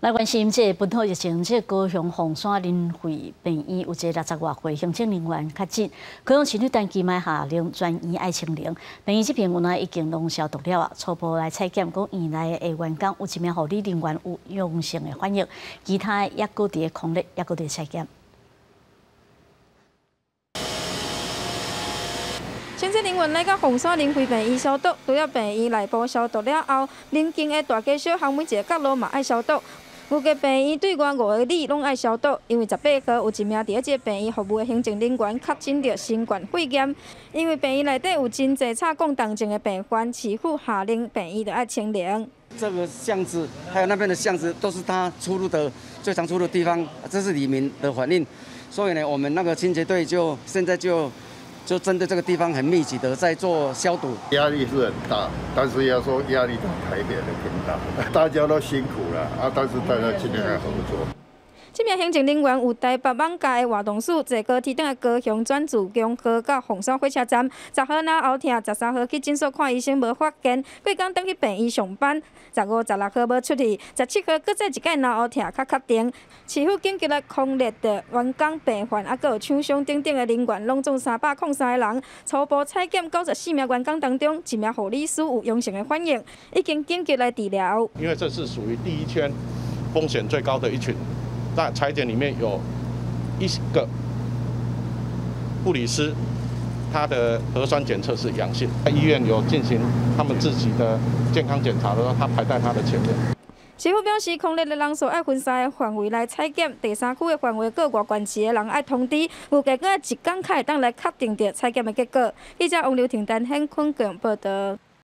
来关心这本土疫情，这高雄凤山林会病院有一个六十外岁行政人员确诊，高雄市立单机买下令转移爱清零，病院这边原来已经拢消毒了啊。初步来采检，讲院内的员工有一名护理人员有阳性的反应，其他也搁伫空列，也搁伫采检。行政人员来到凤山林会病院消毒，除了病院内部消毒了后，邻近的大街小巷每一个角落嘛爱消毒。有个病院对外五个里拢爱消毒，因为十八号有一名伫即个病院服务的行政人员确诊着新冠肺炎。因为病院内底有真侪插供重症的病患，市府下令病院着爱清零。这个巷子还有那边的巷子都是他出入的最常出入的地方，这是里面的反应。所以呢，我们那个清洁队就现在就。就针对这个地方很密集的在做消毒，压力是很大，但是要说压力比台北的更大，大家都辛苦了啊，但是大家尽量来合作。这名行政人员有台北网家的活动室，坐高铁等高雄转自强河到凤山火车站。十号那后天，十三号去诊所看医生无发现，过工等去病院上班。十五、十六号无出去，十七号搁再一届那后天较确定。市府紧急来空列的员工病患，啊，搁有厂商等等的人员，拢总三百零三个人。初步采检九十四名员工当中，一名护理师有阳性的反应，已经紧急来治疗。因为这是属于第一圈风险最高的一群。在裁剪里面有一个护理师，他的核酸检测是阳性，在医院有进行他们自己的健康检查的时候，他排在他的前面。师傅表示，空列的人数爱分三个范围来采检，第三区的范围各外关市的人爱通知，预计搁一天开当来确定着采检的结果。记者王刘婷丹、很坤 cường 报道。